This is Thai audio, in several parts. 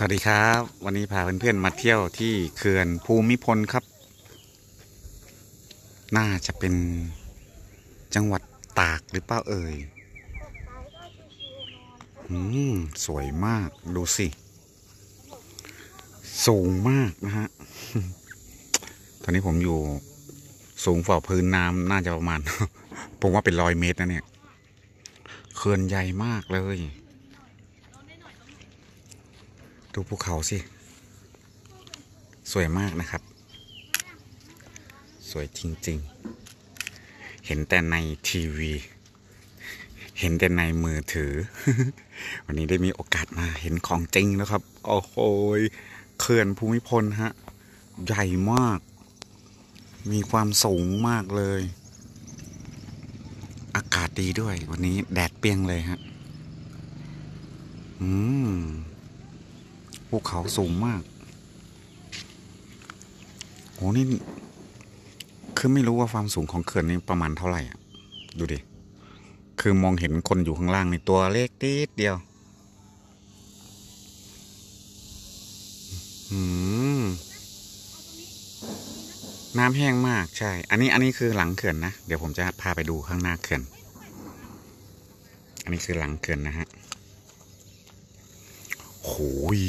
สวัสดีครับ วันนี้พาเพื่อนๆมาเที่ยวที่เขื่อนภูมิพลครับ น่าจะเป็นจังหวัดตากหรือเปล่าเอ่ยอืมสวยมากดูสิ สูงมากนะฮะ ตอนนี้ผมอยู่สูงฝ่าพื้นน้ำน่าจะประมาณ ผมว่าเป็นร้อยเมตรนะเนี่ย เขื่อนใหญ่มากเลย ดูภูเขาสิ สวยมากนะครับ สวยจริง ๆ เห็นแต่ในทีวี เห็นแต่ในมือถือ วันนี้ได้มีโอกาสมาเห็นของจริงนะครับ โอ้โหเขื่อนภูมิพลฮะ ใหญ่มาก มีความสูงมากเลย อากาศดีด้วย วันนี้แดดเปรี้ยงเลยฮะ อืม ภูเขาสูงมาก โห นี่ คือไม่รู้ว่าความสูงของเขื่อนนี้ประมาณเท่าไหร่อะ ดูดิ คือมองเห็นคนอยู่ข้างล่างในตัวเล็กนิดเดียว อืม น้ำแห้งมากใช่ อันนี้อันนี้คือหลังเขื่อนนะ เดี๋ยวผมจะพาไปดูข้างหน้าเขื่อน อันนี้คือหลังเขื่อนนะฮะโหย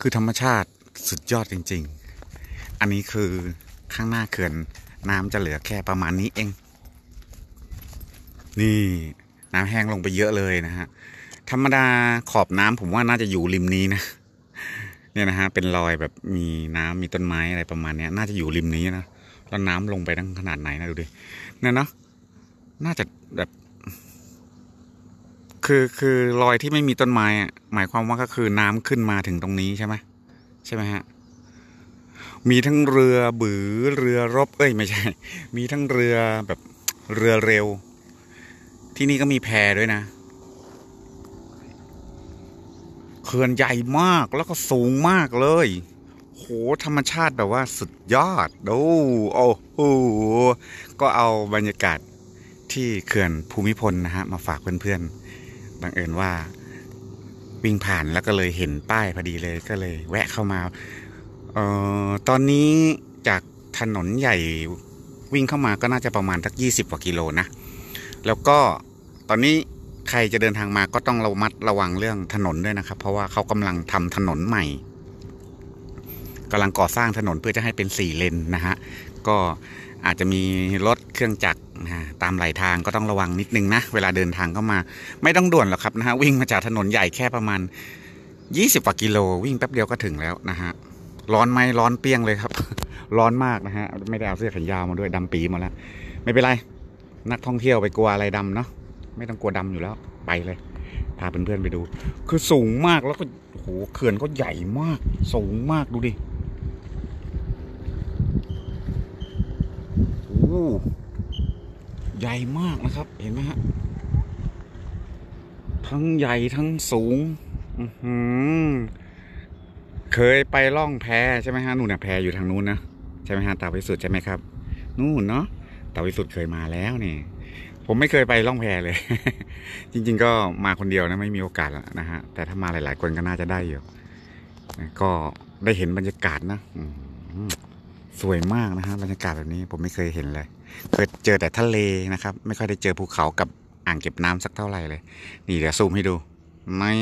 คือธรรมชาติสุดยอดจริง ๆ อันนี้คือข้างหน้าเขื่อนน้ำจะเหลือแค่ประมาณนี้เอง นี่น้ำแห้งลงไปเยอะเลยนะฮะ ธรรมดาขอบน้ำผมว่าน่าจะอยู่ริมนี้นะ เนี่ยนะฮะ เป็นรอยแบบมีน้ำมีต้นไม้อะไรประมาณนี้น่าจะอยู่ริมนี้นะแล้วน้ำลงไปตั้งขนาดไหนนะดูดิเนี่ยเนาะน่าจะแบบ คือคือรอยที่ไม่มีต้นไม้อะหมายความว่าก็คือน้ำขึ้นมาถึงตรงนี้ใช่ไหมใช่ไหมฮะมีทั้งเรือบือเรือรบเอ้ยไม่ใช่ มีทั้งเรือแบบเรือเร็ว ที่นี่ก็มีแพด้วยนะเขื่อนใหญ่มากแล้วก็สูงมากเลย โหธรรมชาติแบบว่าสุดยอดโอ้โอ้โหก็เอาบรรยากาศที่เขื่อนภูมิพลนะฮะ มาฝากเพื่อนๆ บังเอิญว่าวิ่งผ่านแล้วก็เลยเห็นป้ายพอดีเลยก็เลยแวะเข้ามาเอ่อตอนนี้จากถนนใหญ่วิ่งเข้ามาก็น่าจะประมาณสักยี่สิบกว่ากิโลนะ แล้วก็ตอนนี้ใครจะเดินทางมาก็ต้องระมัดระวังเรื่องถนนด้วยนะครับ เพราะว่าเขากำลังทำถนนใหม่กำลังก่อสร้างถนนเพื่อจะให้เป็นสี่เลนนะฮะก็ อาจจะมีรถเครื่องจักรนะฮะตามไหลทางก็ต้องระวังนิดนึงนะ เวลาเดินทางเข้ามา ไม่ต้องด่วนหรอกครับนะฮะวิ่งมาจากถนนใหญ่แค่ประมาณ 20กว่ากิโล วิ่งแป๊บเดียวก็ถึงแล้วนะฮะร้อนไหมร้อนเปี้ยงเลยครับ ร้อนมากนะฮะไม่ได้เอาเสื้อแขนยาวมาด้วยดำปีหมาแล้ว ไม่เป็นไร นักท่องเที่ยวไปกลัวอะไรดำเนาะไม่ต้องกลัวดำอยู่แล้วไปเลยพาเพื่อนๆไปดู คือสูงมากแล้วก็โหเขื่อนก็ใหญ่มาก สูงมากดูดิโอ้ ใหญ่มากนะครับ เห็นไหมฮะ ทั้งใหญ่ทั้งสูงอือเคยไปล่องแพใช่ไหมฮะ นู่นน่ะแพอยู่ทางนู้นนะ ใช่ไหมฮะตาวิสุทธ์ใช่ไหมครับ นู่นเนาะตาวิสุทธ์เคยมาแล้วนี่ ผมไม่เคยไปล่องแพเลย จริง ๆ ก็มาคนเดียวนะไม่มีโอกาสแล้วนะฮะ แต่ถ้ามาหลาย ๆ คนก็น่าจะได้อยู่ ก็ได้เห็นบรรยากาศนะ อืม สวยมากนะฮะบรรยากาศแบบนี้ผมไม่เคยเห็นเลย เคยเจอแต่ทะเลนะครับ ไม่ค่อยได้เจอภูเขากับอ่างเก็บน้ำสักเท่าไหร่เลย นี่เดี๋ยวซูมให้ดูไม่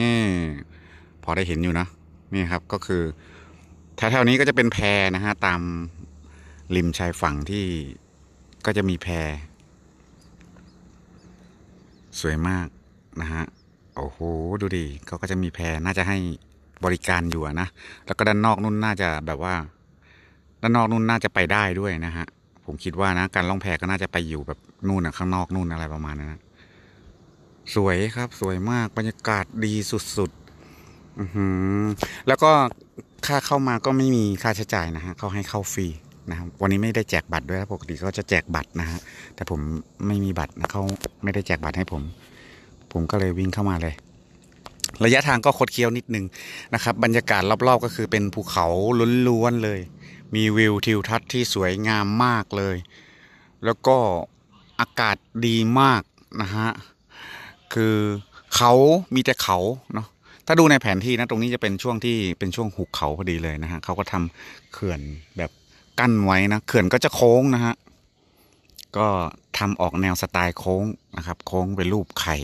พอได้เห็นอยู่นะนี่ครับก็คือแถวๆนี้ก็จะเป็นแพนะฮะตามริมชายฝั่งที่ก็จะมีแพสวยมากนะฮะโอ้โหดูดิเขาก็จะมีแพน่าจะให้บริการอยู่นะแล้วก็ด้านนอกนู่นน่าจะแบบว่า ด้านนอกนู่นน่าจะไปได้ด้วยนะฮะ ผมคิดว่านะ การล่องแพก็น่าจะไปอยู่แบบนู่นนะข้างนอกนู่นอะไรประมาณนั้นนะสวยครับ สวยมากบรรยากาศดีสุดๆอือหือแล้วก็ค่าเข้ามาก็ไม่มีค่าใช้จ่ายนะฮะเขาให้เข้าฟรีนะครับ วันนี้ไม่ได้แจกบัตรด้วยปกติเขาจะแจกบัตรนะฮะแต่ผมไม่มีบัตรนะเขาไม่ได้แจกบัตรให้ผม ผมก็เลยวิ่งเข้ามาเลยระยะทางก็คดเคี้ยวนิดนึงนะครับ บรรยากาศรอบๆก็คือเป็นภูเขาล้วนๆเลย มีวิวทิวทัศน์ที่สวยงามมากเลย แล้วก็อากาศดีมากนะฮะ คือเขามีแต่เขาเนาะ ถ้าดูในแผนที่นะตรงนี้จะเป็นช่วงที่เป็นช่วงหุบเขาพอดีเลยนะฮะเขาก็ทำเขื่อนแบบกั้นไว้นะเขื่อนก็จะโค้งนะฮะ ก็ทำออกแนวสไตล์โค้งนะครับ โค้งเป็นรูปไข่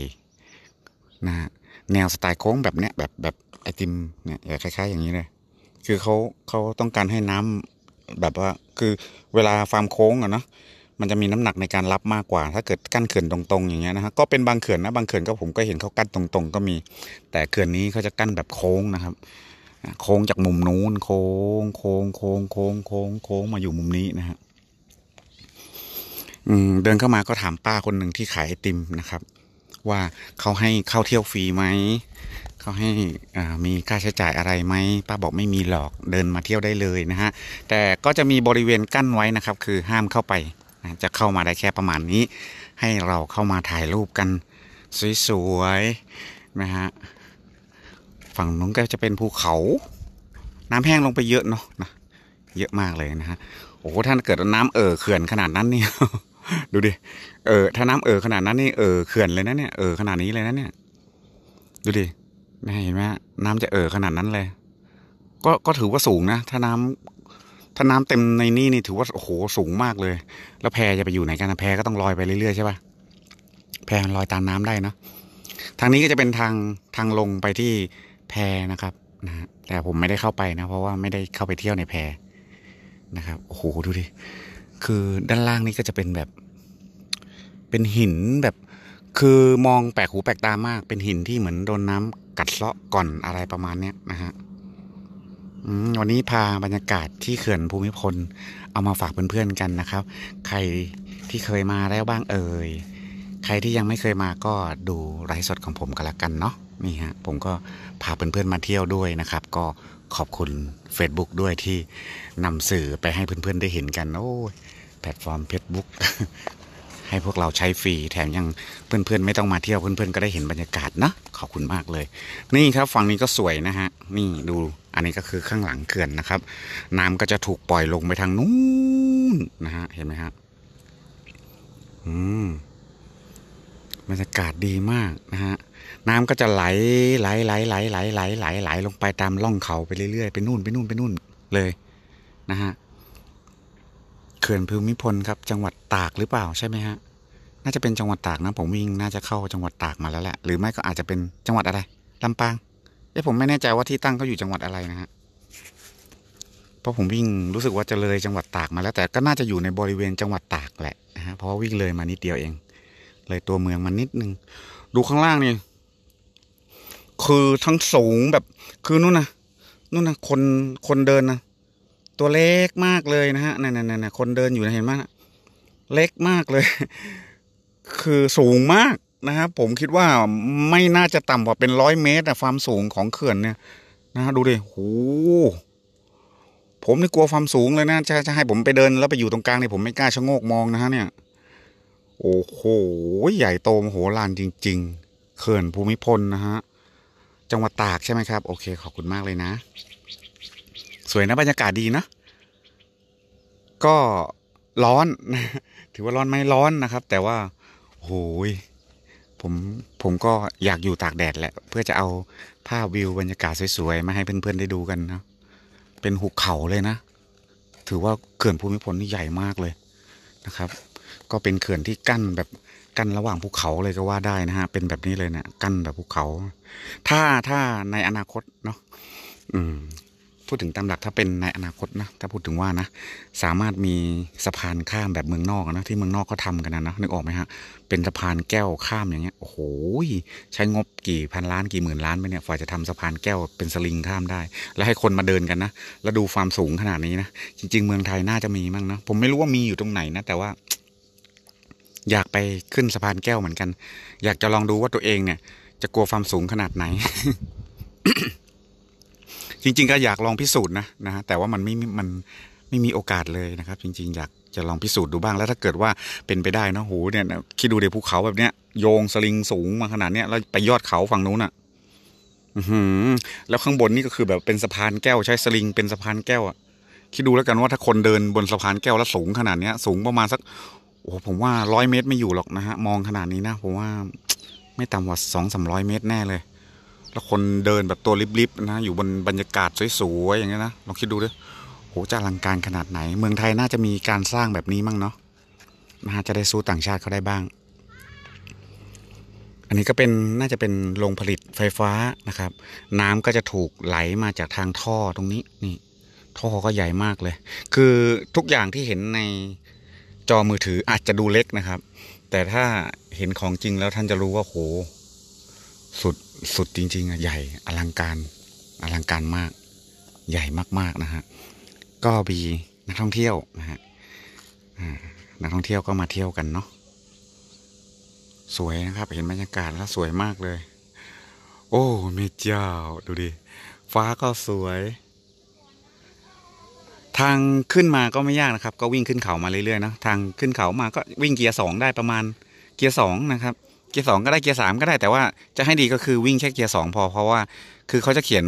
นะฮะแนวสไตล์โค้งแบบเนี้ยแบบแบบไอติมเนี่ยคล้ายๆอย่างนี้เลย คือเขาเขาต้องการให้น้ำ แบบว่าคือเวลาฟาร์มโค้งอะเนาะมันจะมีน้ำหนักในการรับมากกว่า ถ้าเกิดกั้นเขื่อนตรงๆอย่างเงี้ยนะฮะก็เป็นบางเขื่อนนะบางเขื่อนก็ผมก็เห็นเขากั้นตรงๆ ก็มี แต่เขื่อนนี้เขาจะกั้นแบบโค้งนะครับ โค้งจากมุมนู้นโค้งโค้งโค้งโค้งโค้งโค้งมาอยู่มุมนี้นะฮะเดินเข้ามาก็ถามป้าคนหนึ่งที่ขายไอติมนะครับ ว่าเขาให้เข้าเที่ยวฟรีไหม เขาให้มีค่าใช้จ่ายอะไรไหมป้าบอกไม่มีหรอกเดินมาเที่ยวได้เลยนะฮะแต่ก็จะมีบริเวณกั้นไว้นะครับ คือห้ามเข้าไปจะเข้ามาได้แค่ประมาณนี้ ให้เราเข้ามาถ่ายรูปกันสวยๆนะฮะฝั่งนู้นก็จะเป็นภูเขา น้ำแห้งลงไปเยอะเนาะนะเยอะมากเลยนะฮะโอ้ท่านเกิดน้ำเอ่อเขื่อนขนาดนั้นเนี่ยดูดิเออถ้าน้ำเอ่อขนาดนั้นนี่เอ่อเขื่อนเลยนะเนี่ยเอ่อขนาดนี้เลยนะเนี่ย ดูดิ นะเห็นไหมน้ำจะเอ่อขนาดนั้นเลย ก็ก็ถือว่าสูงนะถ้าน้ำถ้าน้ำเต็มในนี่นี่ถือว่าโอ้โหสูงมากเลย แล้วแพจะไปอยู่ไหนกันนะแพก็ต้องลอยไปเรื่อยๆใช่ปะแพมันลอยตามน้ำได้เนะทางนี้ก็จะเป็นทางทางลงไปที่แพนะครับนะฮะแต่ผมไม่ได้เข้าไปนะ เพราะว่าไม่ได้เข้าไปเที่ยวในแพนะครับโอ้โหดูดิคือด้านล่างนี่ก็จะเป็นแบบ เป็นหินแบบ คือมองแปลกหูแปลกตามาก เป็นหินที่เหมือนโดนน้ำ กัดเซาะก่อนอะไรประมาณเนี้ยนะฮะวันนี้พาบรรยากาศที่เขื่อนภูมิพล เอามาฝากเพื่อนๆกันนะครับ ใครที่เคยมาแล้วบ้างเอ่ยใครที่ยังไม่เคยมาก็ดูไลฟ์สดของผมกันละกันเนาะนี่ฮะผมก็พาเพื่อนๆมาเที่ยวด้วยนะครับ ก็ขอบคุณ Facebook ด้วยที่นำสื่อไปให้เพื่อนๆได้เห็นกัน โอ้ยแพลตฟอร์ม Facebook ให้พวกเราใช้ฟรีแถมยังเพื่อนๆ ไม่ต้องมาเที่ยวเพื่อนๆ ก็ได้เห็นบรรยากาศนะขอบคุณมากเลย นี่ครับฝั่งนี้ก็สวยนะฮะ นี่ดูอันนี้ก็คือข้างหลังเขื่อนนะครับ น้ำก็จะถูกปล่อยลงไปทางนู้นนะฮะเห็นไหมฮะอืมบรรยากาศดีมากนะฮะน้ำก็จะไหลไหลไหลไหลไหลไหลไหลไหลลงไปตามล่องเขาไปเรื่อยๆไปนู่นไปนู่นไปนู่นเลยนะฮะ เขื่อนภูมิพลครับ จังหวัดตากหรือเปล่าใช่ไหมฮะ น่าจะเป็นจังหวัดตากนะ ผมวิ่งน่าจะเข้าจังหวัดตากมาแล้วแหละ หรือไม่ก็อาจจะเป็นจังหวัดอะไรลำปางเอ้ผมไม่แน่ใจว่าที่ตั้งเขาอยู่จังหวัดอะไรนะฮะ เพราะผมวิ่งรู้สึกว่าจะเลยจังหวัดตากมาแล้ว แต่ก็น่าจะอยู่ในบริเวณจังหวัดตากแหละนะฮะ เพราะว่าวิ่งเลยมานิดเดียวเอง เลยตัวเมืองมันนิดนึง ดูข้างล่างนี่ คือทั้งสูงแบบ คือนู่นนะนู่นนะคนคนเดินนะ ตัวเล็กมากเลยนะฮะนั่นนั่นคนเดินอยู่นะเห็นไหมเล็กมากเลย คือสูงมากนะครับผมคิดว่าไม่น่าจะต่ำกว่าเป็นร้อยเมตรอะความสูงของเขื่อนเนี่ยนะฮะดูดิโหผมนี่กลัวความสูงเลยนะจะจะให้ผมไปเดินแล้วไปอยู่ตรงกลางนี่ผมไม่กล้าชะโงกมองนะฮะเนี่ย โอ้โหใหญ่โตมโหฬารจริง ๆ เขื่อนภูมิพลนะฮะจังหวัดตากใช่ไหมครับ โอเคขอบคุณมากเลยนะ สวยนะบรรยากาศดีนะ ก็ร้อน ถือว่าร้อนไหมร้อนนะครับ แต่ว่าโหยผมผมก็อยากอยู่ตากแดดแหละ เพื่อจะเอาภาพวิวบรรยากาศสวยๆมาให้เพื่อนๆได้ดูกันนะเป็นหุบเขาเลยนะ ถือว่าเขื่อนภูมิพลนี่ใหญ่มากเลยนะครับ ก็เป็นเขื่อนที่กั้นแบบกั้นระหว่างภูเขาเลยก็ว่าได้นะฮะ เป็นแบบนี้เลยเนะี่ยกั้นแบบภูเขา ถ้าถ้าในอนาคตเนาะอืม พูดถึงตามหลักถ้าเป็นในอนาคตนะถ้าพูดถึงว่านะ สามารถมีสะพานข้ามแบบเมืองนอกนะที่เมืองนอกก็ทำกันนะนะนึกออกไหมฮะเป็นสะพานแก้วข้ามอย่างเงี้ยโอ้โหใช้งบกี่พันล้านกี่หมื่นล้านไปเนี่ยฝ่ายจะทำสะพานแก้วเป็นสลิงข้ามได้ แล้วให้คนมาเดินกันนะแล้วดูความสูงขนาดนี้นะจริง ๆ เมืองไทยน่าจะมีมั้งนะผมไม่รู้ว่ามีอยู่ตรงไหนนะแต่ว่า อยากไปขึ้นสะพานแก้วเหมือนกัน อยากจะลองดูว่าตัวเองเนี่ย จะกลัวความสูงขนาดไหน จริง ๆ ก็อยากลองพิสูจน์นะนะฮะแต่ว่ามันไม่มันไม่มีโอกาสเลยนะครับ จริง ๆ อยากจะลองพิสูจน์ดูบ้างแล้วถ้าเกิดว่าเป็นไปได้นะโหเนี่ยคิดดูเดี๋ยวภูเขาแบบเนี้ยโยงสลิงสูงมาขนาดเนี้ยแล้วไปยอดเขาฝั่งนู้นอะอือแล้วข้างบนนี่ก็คือแบบเป็นสะพานแก้วใช้สลิงเป็นสะพานแก้วอะคิดดูแล้วกันว่าถ้าคนเดินบนสะพานแก้วแล้วสูงขนาดเนี้ย สูงประมาณสัก โอ้ผมว่าร้อยเมตรไม่อยู่หรอกนะฮะมองขนาดนี้นะผมว่าไม่ต่ำกว่าสองสามร้อยเมตรแน่เลย แล้วคนเดินแบบตัวริบๆนะอยู่บนบรรยากาศสวยๆอย่างเงี้ยนะลองคิดดูดิโหจะอลังการขนาดไหน เมืองไทยน่าจะมีการสร้างแบบนี้มั้งเนาะนะฮะจะได้สู้ต่างชาติเขาได้บ้าง อันนี้ก็เป็นน่าจะเป็นโรงผลิตไฟฟ้านะครับ น้ำก็จะถูกไหลมาจากทางท่อตรงนี้นี่ท่อก็ใหญ่มากเลย คือทุกอย่างที่เห็นในจอมือถืออาจจะดูเล็กนะครับ แต่ถ้าเห็นของจริงแล้วท่านจะรู้ว่าโห สุด สุดจริงๆอะใหญ่อลังการอลังการมาก ใหญ่มากๆนะฮะก็มีนักท่องเที่ยวนะฮะนักท่องเที่ยวก็มาเที่ยวกันเนาะสวยนะครับ เห็นบรรยากาศแล้วสวยมากเลย โอ้แม่เจ้าดูดิฟ้าก็สวย ทางขึ้นมาก็ไม่ยากนะครับ ก็วิ่งขึ้นเขามาเรื่อยๆนะทางขึ้นเขามาก็วิ่งเกียร์สองได้ประมาณเกียร์สองนะครับ เกียร์สองก็ได้เกียร์สามก็ได้แต่ว่าจะให้ดีก็คือวิ่งแค่เกียร์สองพอเพราะว่า คือเขาจะเขียน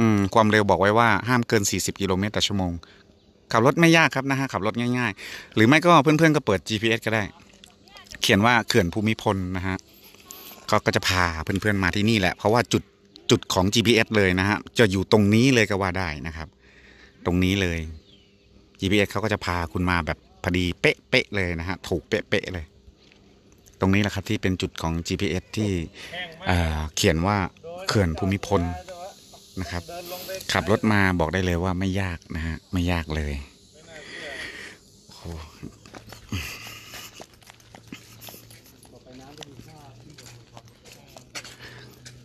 อืมความเร็วบอกไว้ว่าห้ามเกิน 40 กิโลเมตรต่อชั่วโมง ขับรถไม่ยากครับนะฮะขับรถง่าย ๆ หรือไม่ก็เพื่อนๆก็เปิด GPS ก็ได้ เขียนว่าเขื่อนภูมิพลนะฮะเขาก็จะพาเพื่อนๆมาที่นี่แหละ เพราะว่าจุดจุดของ GPS เลยนะฮะจะอยู่ตรงนี้เลยก็ว่าได้นะครับ ตรงนี้เลย GPS เขาก็จะพาคุณมาแบบพอดีเป๊ะๆเลยนะฮะถูกเป๊ะๆเลย ตรงนี้แหละครับที่เป็นจุดของ GPS ที่เเขียนว่าเขื่อนภูมิพลนะครับ ขับรถมาบอกได้เลยว่าไม่ยากนะฮะไม่ยากเลย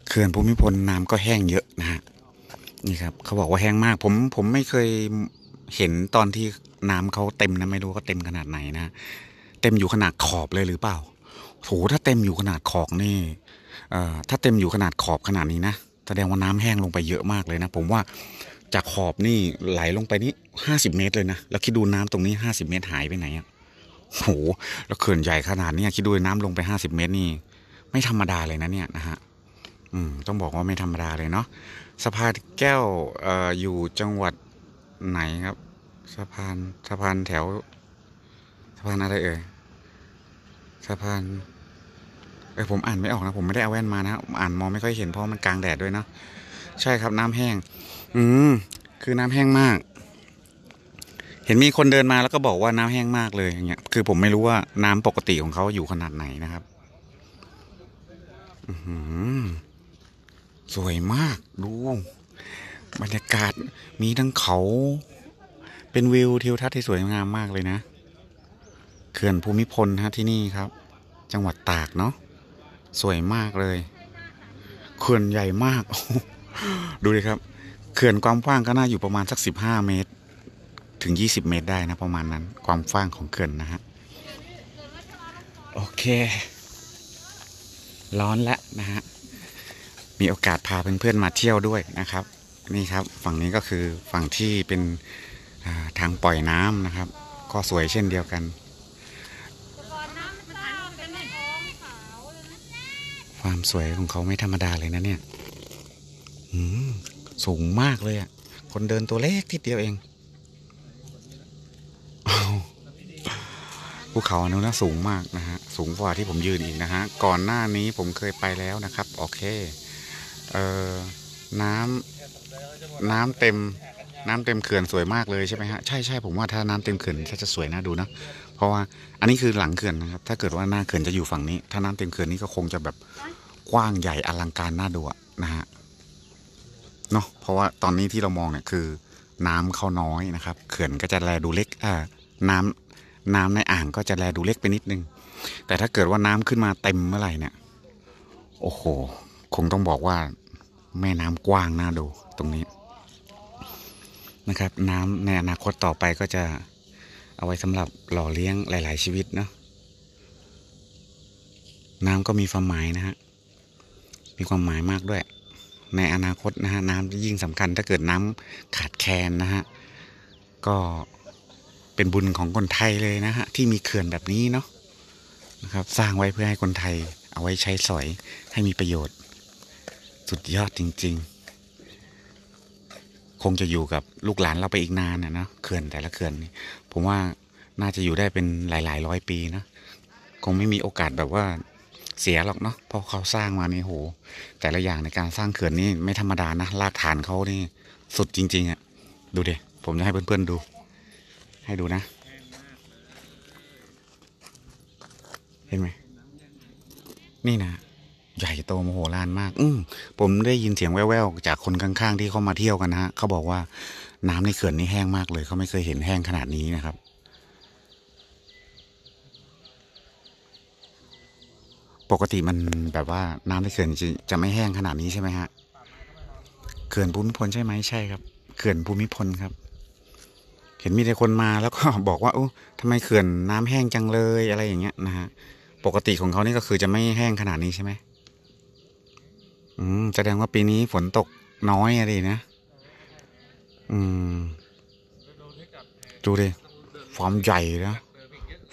เขื่อนภูมิพลน้ำก็แห้งเยอะนะฮะนี่ครับเขาบอกว่าแห้งมาก ผมผมไม่เคยเห็นตอนที่น้ำเขาเต็มนะไม่รู้เขาเต็มขนาดไหนนะ เต็มอยู่ขนาดขอบเลยหรือเปล่า โหถ้าเต็มอยู่ขนาดขอบนี่ถ้าเต็มอยู่ขนาดขอบขนาดนี้นะแสดงว่าน้ำแห้งลงไปเยอะมากเลยนะ ผมว่าจากขอบนี่ไหลลงไปนี่ห้าสิบเมตรเลยนะ แล้วคิดดูน้ำตรงนี้ห้าสิบเมตรหายไปไหนอะโหแล้วเขื่อนใหญ่ขนาดนี้คิดดูน้ำลงไปห้าสิบเมตรนี่ ไม่ธรรมดาเลยนะเนี่ยนะฮะอืมต้องบอกว่าไม่ธรรมดาเลยเนาะสะพานแก้วเอ่ออยู่จังหวัดไหนครับสะพานสะพานแถวสะพานอะไรเอ่ยสะพาน เออผมอ่านไม่ออกนะ ผมไม่ได้เอาแว่นมานะอ่านมองไม่ค่อยเห็นเพราะมันกลางแดดด้วยเนาะใช่ครับน้ำแห้ง อืมคือน้ำแห้งมาก เห็นมีคนเดินมาแล้วก็บอกว่าน้ำแห้งมากเลยอย่างเงี้ยคือผมไม่รู้ว่าน้ำปกติของเขาอยู่ขนาดไหนนะครับอือสวยมากดู บรรยากาศมีทั้งเขา เป็นวิวทิวทัศน์ที่สวยงามมากเลยนะเขื่อนภูมิพลฮะที่นี่ครับ จังหวัดตากเนาะ สวยมากเลยเขื่อนใหญ่มาก ดูดิครับเขื่อนความกว้างก็น่าอยู่ประมาณสักสิบห้าเมตร ถึงยี่สิบเมตรได้นะประมาณนั้น ความกว้างของเขื่อนนะฮะโอเค ร้อนแล้วนะฮะมีโอกาสพาเพื่อนๆมาเที่ยวด้วยนะครับ นี่ครับฝั่งนี้ก็คือฝั่งที่เป็นทางปล่อยน้ำนะครับ ก็สวยเช่นเดียวกัน ความสวยของเขาไม่ธรรมดาเลยนะเนี่ยอืมสูงมากเลยอะ่ะ คนเดินตัวเล็กทีเดียวเองภูเขาอันนู้นนะสูงมากนะฮะ สูงกว่าที่ผมยืนอีกนะฮะ ก่อนหน้านี้ผมเคยไปแล้วนะครับ โอเค เอ่อ น้ำน้ำเต็ม น้ำเต็มเขื่อนสวยมากเลยใช่ไหมฮะ ใช่ใช่ผมว่าถ้าน้ำเต็มเขื่อนจะสวยน่าดูนะ ราะว่าอันนี้คือหลังเขื่อนนะครับ ถ้าเกิดว่าหน้าเขื่อนจะอยู่ฝั่งนี้ ถ้าน้ำเต็มเขื่อนนี่ก็คงจะแบบกว้างใหญ่อลังการน่าดูอะนะฮะเนาะเพราะว่าตอนนี้ที่เรามองเนี่ยคือ น้ำเขาน้อยนะครับ เขื่อนก็จะแลดูเล็กอ่าน้ำน้ำในอ่างก็จะแลดูเล็กไปนิดนึง แต่ถ้าเกิดว่าน้ำขึ้นมาเต็มเมื่อไหร่เนี่ย โอ้โห คงต้องบอกว่า แม่น้ำกว้างน่าดูตรงนี้นะครับ น้ำในอนาคตต่อไปก็จะ เอาไว้สำหรับหล่อเลี้ยงหลาย ๆ ชีวิตเนาะน้ำก็มีความหมายนะฮะ มีความหมายมากด้วย ในอนาคตนะฮะ น้ำจะยิ่งสำคัญถ้าเกิดน้ำขาดแคลนนะฮะ ก็เป็นบุญของคนไทยเลยนะฮะ ที่มีเขื่อนแบบนี้เนาะนะครับ สร้างไว้เพื่อให้คนไทย เอาไว้ใช้สอยให้มีประโยชน์ สุดยอดจริง ๆ คงจะอยู่กับลูกหลานเราไปอีกนานนะเนาะเขื่อนแต่ละเขื่อนนี่ผมว่าน่าจะอยู่ได้เป็นหลาย ๆ ร้อยปีนะคงไม่มีโอกาสแบบว่าเสียหรอกเนาะเพราะเขาสร้างมานี่โห แต่ละอย่างในการสร้างเขื่อนนี่ไม่ธรรมดานะรากฐานเขานี่สุดจริง ๆอะดูเดิผมจะให้เพื่อนๆดู ให้ดูนะ เห็นไหมนี่นะ ใหญ่โตมโหฬารมาก อืมผมได้ยินเสียงแว่วๆ จากคนข้างๆ ที่เขามาเที่ยวกันนะฮะเขาบอกว่าน้ำในเขื่อนนี่แห้งมากเลยเขาไม่เคยเห็นแห้งขนาดนี้นะครับ ปกติมันแบบว่าน้ำในเขื่อนจะจะไม่แห้งขนาดนี้ใช่ไหมฮะเขื่อนภูมิพลใช่ไหมใช่ครับเขื่อนภูมิพลครับ เห็นมีแต่คนมาแล้วก็บอกว่าโอ้ทำไมเขื่อนน้ำแห้งจังเลยอะไรอย่างเงี้ยนะฮะปกติของเขานี่ก็คือจะไม่แห้งขนาดนี้ใช่ไหม อืมแสดงว่าปีนี้ฝนตกน้อยอะไรนะ อืม ดูดิความใหญ่นะ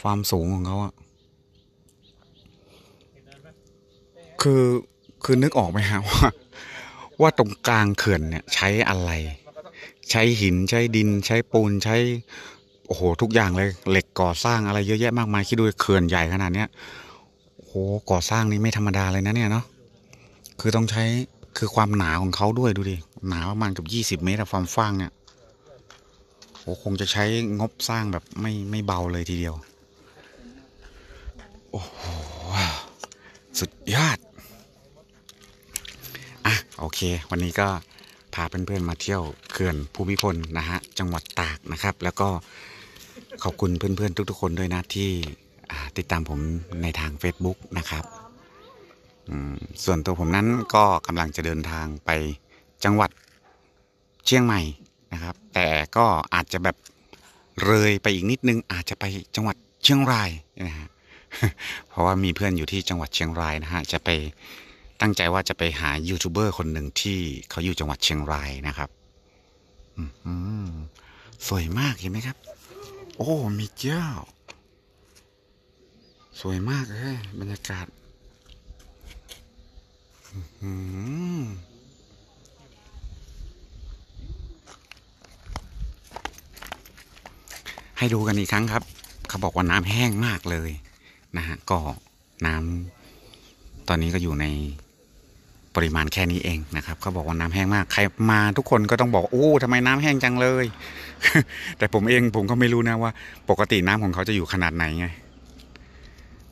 ความสูงของเขาอะคือคือนึกออกไหมฮะว่าว่าตรงกลางเขื่อนเนี่ย ใช้อะไร ใช้หินใช้ดิน ใช้ปูนใช้ โอ้โห ทุกอย่างเลยเหล็กก่อสร้างอะไรเยอะแยะมากมายคิดดูเขื่อนใหญ่ขนาดเนี้ยโอ้โหก่อสร้างนี่ไม่ธรรมดาเลยนะเนี่ยเนาะ คือต้องใช้คือความหนาของเขาด้วยดูดิ หนาประมาณเกับยี่สิบเมตรอะความฟ้างเนี่ยโอ้คงจะใช้งบสร้างแบบไม่ไม่เบาเลยทีเดียว โอ้โห สุดยอด อะ โอเค วันนี้ก็พาเพื่อนๆมาเที่ยวเขื่อนภูมิพลนะฮะ จังหวัดตากนะครับ แล้วก็ขอบคุณเพื่อนๆ ทุกๆคนด้วยนะที่ติดตามผมในทาง Facebook นะครับ ส่วนตัวผมนั้นก็กำลังจะเดินทางไปจังหวัดเชียงใหม่นะครับ แต่ก็อาจจะแบบเลยไปอีกนิดนึง อาจจะไปจังหวัดเชียงรายนะฮะเพราะว่ามีเพื่อนอยู่ที่จังหวัดเชียงรายนะฮะจะไปตั้งใจว่าจะไปหายูทูบเบอร์คนหนึ่งที่เขาอยู่จังหวัดเชียงรายนะครับอื้อหือสวยมากเห็นไหมครับ โอ้มีเจ้า สวยมากเลยบรรยากาศอื้อหือ ให้ดูกันอีกครั้งครับ เขาบอกว่าน้ำแห้งมากเลยนะฮะก็น้ำตอนนี้ก็อยู่ในปริมาณแค่นี้เองนะครับ เขาบอกว่าน้ำแห้งมาก ใครมาทุกคนก็ต้องบอกโอ้ทำไมน้ำแห้งจังเลย แต่ผมเองผมก็ไม่รู้นะว่า ปกติน้ำของเขาจะอยู่ขนาดไหนไง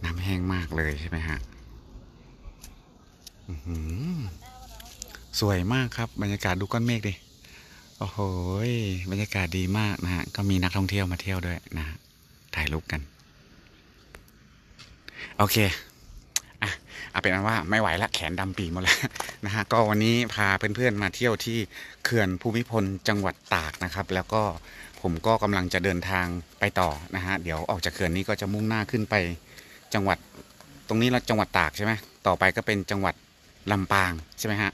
น้ำแห้งมากเลยใช่ไหมฮะสวยมากครับ บรรยากาศดูก้อนเมฆดิ โอ้โหบรรยากาศดีมากนะฮะ ก็มีนักท่องเที่ยวมาเที่ยวด้วยนะถ่ายรูปกัน โอเคอะเอาเป็นอันว่าไม่ไหวละแขนดำปีหมดแล้วนะฮะ ก็วันนี้พาเพื่อนๆมาเที่ยวที่เขื่อนภูมิพลจังหวัดตากนะครับ แล้วก็ผมก็กำลังจะเดินทางไปต่อนะฮะ เดี๋ยวออกจากเขื่อนนี้ก็จะมุ่งหน้าขึ้นไปจังหวัด ตรงนี้เราจังหวัดตากใช่ไหมต่อไปก็เป็นจังหวัดลำปางใช่ไหมฮะ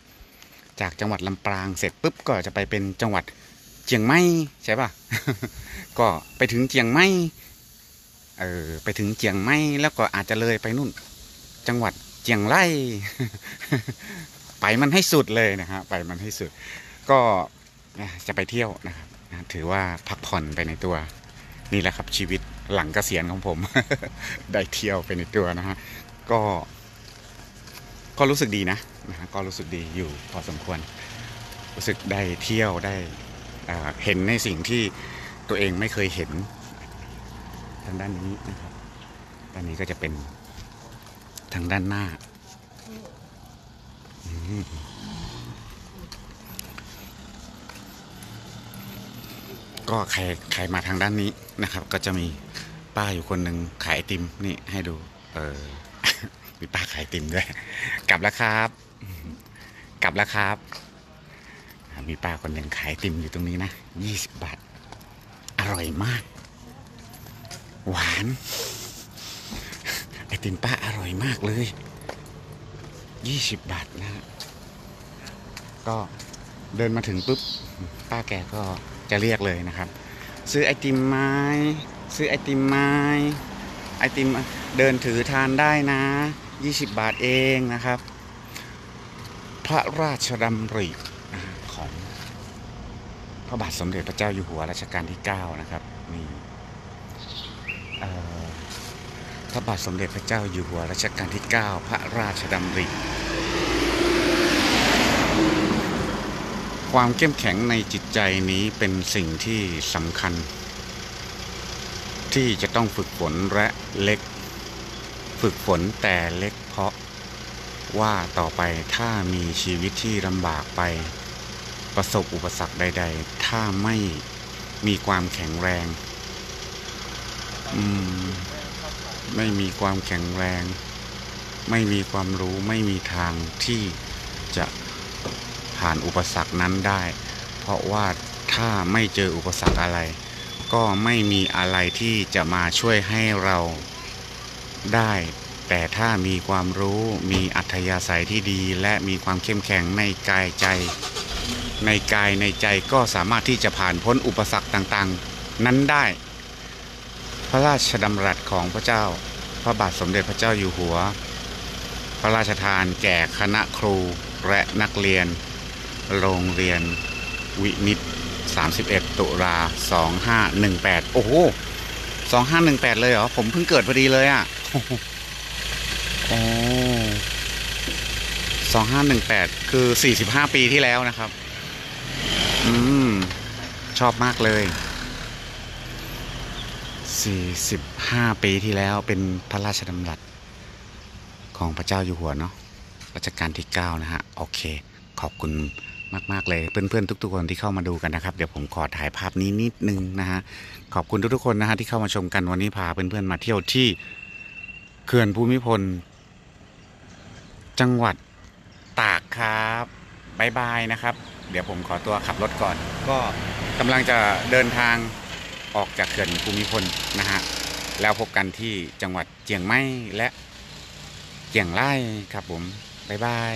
จากจังหวัดลำปางเสร็จปุ๊บก็จะไปเป็นจังหวัดเจียงใหม่ใช่ป่ะ ก็ไปถึงเจียงใหม่เออไปถึงเจียงใหม่แล้วก็อาจจะเลยไปนู่น จังหวัดเจียงไล่ไปมันให้สุดเลยนะฮะไปมันให้สุด ก็จะไปเที่ยวนะครับถือว่าพักผ่อนไปในตัว นี่แหละครับชีวิตหลังเกษียณของผม ได้เที่ยวไปในตัวนะฮะก็ก็รู้สึกดีนะ นะฮะก็รู้สึกดีอยู่พอสมควร รู้สึกได้เที่ยวได้เห็นในสิ่งที่ตัวเองไม่เคยเห็น ทางด้านนี้นะครับด้านนี้ก็จะเป็นทางด้านหน้าก็ใครใครมาทางด้านนี้นะครับ ก็จะมีป้าอยู่คนหนึ่งขายไอติมนี่ให้ดู เออมีป้าขายไอติมด้วย กลับแล้วครับ กลับแล้วครับ มีป้าคนหนึ่งขายติมอยู่ตรงนี้นะยี่สิบบาท อร่อยมาก หวาน ไอติมป้าอร่อยมากเลยยี่สิบบาทนะก็เดินมาถึงปุ๊บ ป้าแกก็จะเรียกเลยนะครับ ซื้อไอติมไหม้ ซื้อไอติมไหม้ ไอติมเดินถือทานได้นะยี่สิบบาทเองนะครับ พระราชดำริของพระบาทสมเด็จพระเจ้าอยู่หัวรัชกาลที่ 9 นะครับนี่พระบาทสมเด็จพระเจ้าอยู่หัวรัชกาลที่ 9 พระราชดำริ ความเข้มแข็งในจิตใจนี้เป็นสิ่งที่สำคัญ ที่จะต้องฝึกฝนและเล็ก ฝึกฝนแต่เล็กเพราะ ว่าต่อไปถ้ามีชีวิตที่ลำบากไป ประสบอุปสรรคใด ๆ ถ้าไม่มีความแข็งแรง อืม ไม่มีความแข็งแรง ไม่มีความรู้ไม่มีทางที่จะผ่านอุปสรรคนั้นได้ เพราะว่าถ้าไม่เจออุปสรรคอะไร ก็ไม่มีอะไรที่จะมาช่วยให้เราได้ แต่ถ้ามีความรู้มีอัธยาศัยที่ดี และมีความเข้มแข็งในกายใจ ในกายในใจก็สามารถที่จะผ่านพ้นอุปสรรคต่างๆ นั้นได้ พระราชดำรัสของพระเจ้า พระบาทสมเด็จพระเจ้าอยู่หัว พระราชทานแก่คณะครูและนักเรียน โรงเรียนวินิต 31 ตุลา2518 โอ้โห 2518 เลยเหรอ ผมเพิ่งเกิดพอดีเลยอะ่ะ โอ้2518คือ45ปีที่แล้วนะครับ อืม ชอบมากเลย45ปีที่แล้วเป็นพระราชดำรัสของพระเจ้าอยู่หัวเนาะรัชกาลที่9นะฮะ โอเค ขอบคุณมากๆเลยเพื่อนๆทุกๆคนที่เข้ามาดูกันนะครับ เดี๋ยวผมขอถ่ายภาพนี้นิดนึงนะฮะ ขอบคุณทุกๆคนนะฮะที่เข้ามาชมกันวันนี้พาเพื่อนๆมาเที่ยวที่เขื่อนภูมิพล จังหวัดตากครับบายบายนะครับ เดี๋ยวผมขอตัวขับรถก่อน ก็กำลังจะเดินทางออกจากเขื่อนภูมิพลนะฮะแล้วพบกันที่จังหวัดเจียงไม้และเจียงไล่ครับผมบายบาย